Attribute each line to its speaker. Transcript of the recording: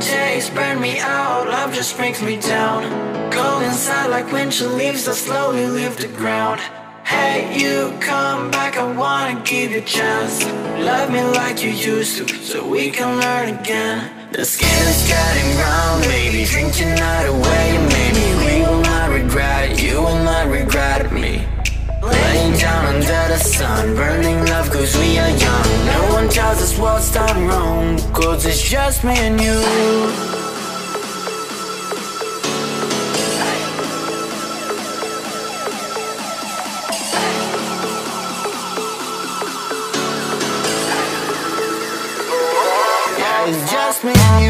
Speaker 1: taste burn me out. Love just brings me down. Go inside like windshield leaves that slowly leave the ground. Hey, you come back, I wanna give you a chance. Love me like you used to, so we can learn again. The skin is getting brown, baby Drink your night away, maybe We will not regret it, you will not regret me. Laying down under the sun Burning love cause we are young One tells done wrong. Cause it's just me and you. Yeah, it's just me and you